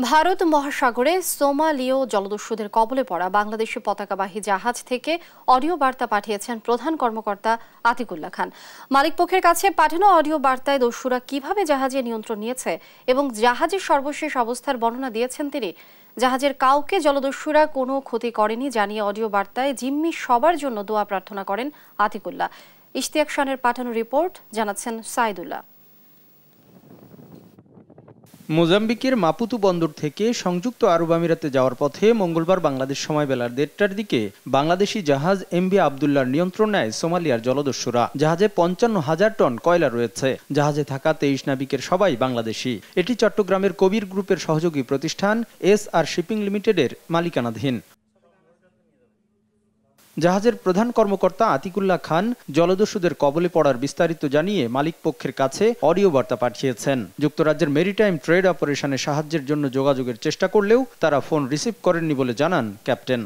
ভারত মহাসাগরে সোমালীয় জলদস্যুদের কবলে পড়া বাংলাদেশি পতাকাবাহী জাহাজ থেকে অডিও বার্তা পাঠিয়েছেন প্রধান কর্মকর্তা আতিকুল্লাহ খান। মালিকপক্ষের কাছে পাঠানো অডিও বার্তায় দস্যুরা কীভাবে জাহাজে নিয়ন্ত্রণ নিয়েছে এবং জাহাজের সর্বশেষ অবস্থার বর্ণনা দিয়েছেন তিনি। জাহাজের কাউকে জলদস্যুরা কোনো ক্ষতি করেনি জানিয়ে অডিও বার্তায় জিম্মি সবার জন্য দোয়া প্রার্থনা করেন আতিকুল্লাহ। ইশতিয়াক পাঠানো রিপোর্ট জানাচ্ছেন সাইদুল্লাহ। মোজাম্বিকের মাপুতু বন্দর থেকে সংযুক্ত আরব আমিরাতে যাওয়ার পথে মঙ্গলবার বাংলাদেশ সময় বেলার দেড়টার দিকে বাংলাদেশি জাহাজ এমবি আবদুল্লার নিয়ন্ত্রণ নেয় সোমালিয়ার জলদস্যুরা। জাহাজে পঞ্চান্ন হাজার টন কয়লা রয়েছে। জাহাজে থাকা তেইশ নাবিকের সবাই বাংলাদেশি। এটি চট্টগ্রামের কবির গ্রুপের সহযোগী প্রতিষ্ঠান এস আর শিপিং লিমিটেডের মালিকানাধীন। জাহাজের প্রধান কর্মকর্তা আতিকুল্লাহ খান জলদস্যুদের কবলে পড়ার বিস্তারিত জানিয়ে মালিক পক্ষের কাছে অডিও বার্তা পাঠিয়েছেন। যুক্তরাজ্যের মেরিটাইম ট্রেড অপারেশনে সাহায্যের জন্য যোগাযোগের চেষ্টা করলেও তারা ফোন রিসিভ করেননি বলে জানান ক্যাপ্টেন।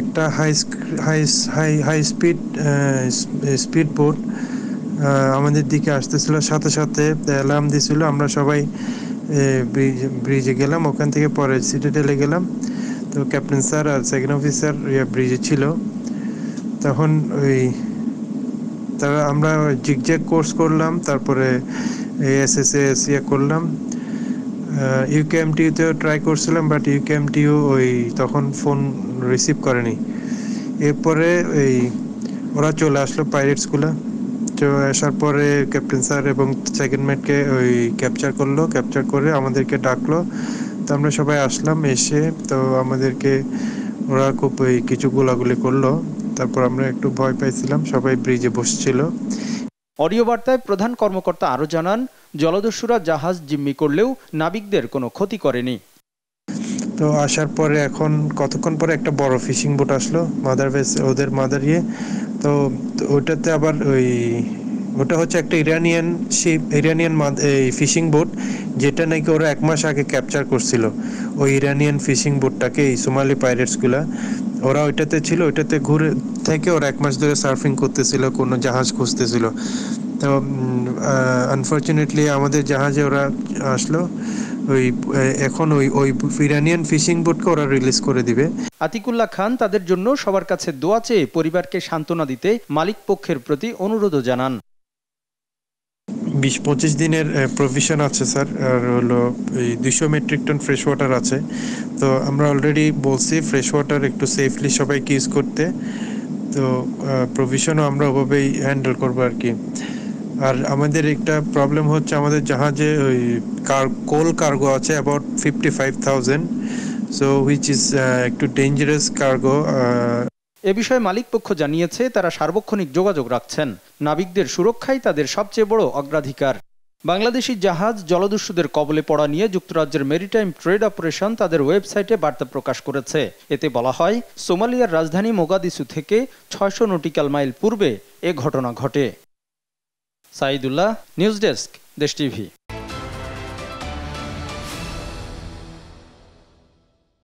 একটা high high high speed speed boat আমাদের দিকে আসতেছিল। সাথে সাথে অ্যালার্ম দিয়েছিল। আমরা সবাই ব্রিজে গেলাম। ওখান থেকে পরে সিটিটেলে গেলাম। তো ক্যাপ্টেন স্যার আর সেকেন্ড অফিসার ব্রিজে ছিল। তখন ওই তারা আমরা জিগজ্যাগ কোর্স করলাম, তারপরে এস এস এস ইয়ে করলাম। ইউকেএমটিউতেও ট্রাই করছিলাম বাট ইউকেএমটিউ ওই তখন ফোন রিসিভ করেনি। এরপরে ওই ওরা চলে আসলো পাইরেটসগুলো তো আসার পরে ক্যাপ্টেন স্যার এবং সেকেন্ড মেটকে ওই ক্যাপচার করল ক্যাপচার করে আমাদেরকে ডাকলো। তো আমরা সবাই আসলাম এসে তো আমাদেরকে ওরা খুব ওই কিছু গোলাগুলি করল। তারপর আমরা একটু ভয় পাইছিলাম সবাই ব্রিজে বসছিল। অডিও বার্তায় প্রধান কর্মকর্তা আরও জানান জলদস্যুরা জাহাজ জিম্মি করলেও নাবিকদের কোনো ক্ষতি করেনি। তো আসার পরে এখন কতক্ষণ পরে একটা বড় ফিশিং বোট আসলো মাদার ভেস ওদের মাদার ইয়ে তো ওটাতে আবার ওই ওটা হচ্ছে একটা ইরানিয়ান শিপ ইরানিয়ান এই ফিশিং বোট যেটা নাকি ওরা এক মাস আগে ক্যাপচার করছিল। ওই ইরানিয়ান ফিশিং বোটটাকে এই সোমালি পাইরেটসগুলা ওরা ওইটাতে ছিল, ওইটাতে ঘুরে থেকে ওরা এক মাস ধরে সার্ফিং করতেছিল, কোনো জাহাজ খুঁজতেছিল। তো আনফর্চুনেটলি আমাদের জাহাজে ওরা আসলো। ওই এখন ওই ওই ইরানিয়ান ফিশিং বোটকে ওরা রিলিজ করে দিবে। আতিকুল্লাহ খান তাদের জন্য সবার কাছে দোয়া চেয়ে পরিবারকে সান্ত্বনা দিতে মালিক পক্ষের প্রতি অনুরোধও জানান। বিশ পঁচিশ দিনের প্রভিশন আছে স্যার আর হলো এই দুশো মেট্রিক টন ফ্রেশ ওয়াটার আছে। তো আমরা অলরেডি বলছি ফ্রেশ ওয়াটার একটু সেফলি সবাইকে ইউজ করতে। তো প্রভিশনও আমরা ওভাবেই হ্যান্ডেল করব আর কি। আর আমাদের একটা প্রবলেম হচ্ছে, আমাদের জাহাজে ওই কার কোল কার্গো আছে about fifty five thousand so which is একটু ডেঞ্জারাস কার্গো এ বিষয়ে মালিকপক্ষ জানিয়েছে, তারা সার্বক্ষণিক যোগাযোগ রাখছেন। নাবিকদের সুরক্ষাই তাদের সবচেয়ে বড় অগ্রাধিকার। বাংলাদেশি জাহাজ জলদস্যুদের কবলে পড়া নিয়ে যুক্তরাজ্যের মেরিটাইম ট্রেড অপারেশন তাদের ওয়েবসাইটে বার্তা প্রকাশ করেছে। এতে বলা হয়, সোমালিয়ার রাজধানী মোগাদিসু থেকে ছয়শো নটিক্যাল মাইল পূর্বে এ ঘটনা ঘটে। Saidullah, news desk, Desh TV.